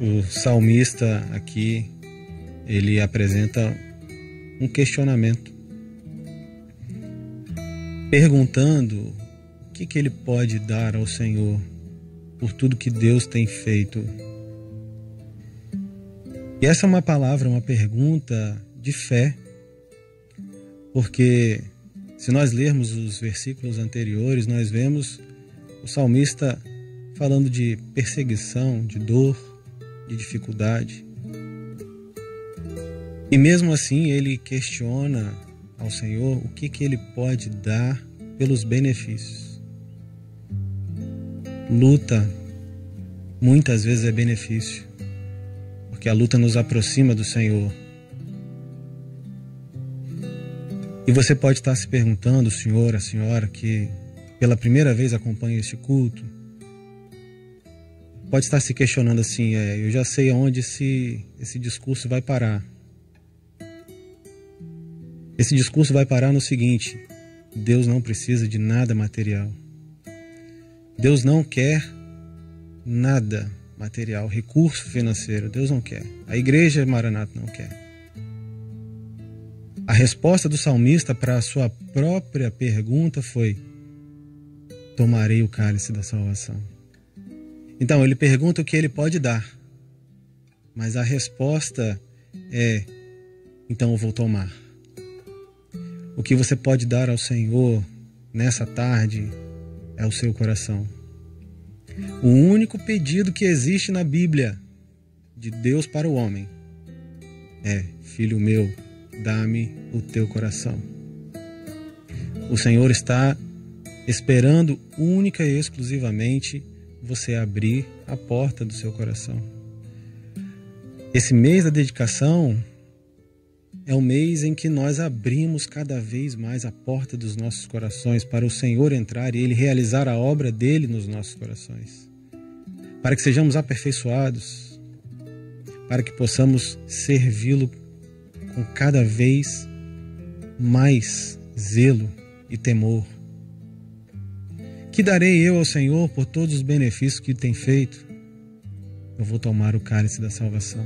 o salmista aqui ele apresenta um questionamento, perguntando o que, que ele pode dar ao Senhor por tudo que Deus tem feito. E essa é uma palavra, uma pergunta de fé, porque se nós lermos os versículos anteriores, nós vemos o salmista falando de perseguição, de dor, de dificuldade. E mesmo assim ele questiona ao Senhor o que, que ele pode dar pelos benefícios. Luta muitas vezes é benefício, porque a luta nos aproxima do Senhor. E você pode estar se perguntando, senhor, a senhora, que pela primeira vez acompanha este culto, pode estar se questionando assim: é, eu já sei aonde esse, esse discurso vai parar. Esse discurso vai parar no seguinte: Deus não precisa de nada material. Deus não quer nada material, recurso financeiro. Deus não quer. A igreja Maranata não quer. A resposta do salmista para a sua própria pergunta foi: Tomarei o cálice da salvação. Então, ele pergunta o que ele pode dar, mas a resposta é: Então eu vou tomar. O que você pode dar ao Senhor nessa tarde é o seu coração. O único pedido que existe na Bíblia de Deus para o homem é: Filho meu, dá-me o teu coração. O Senhor está esperando única e exclusivamente você abrir a porta do seu coração. Esse mês da dedicação é o mês em que nós abrimos cada vez mais a porta dos nossos corações para o Senhor entrar e Ele realizar a obra dele nos nossos corações. Para que sejamos aperfeiçoados, para que possamos servi-lo com cada vez mais zelo e temor. Que darei eu ao Senhor por todos os benefícios que tem feito? Eu vou tomar o cálice da salvação.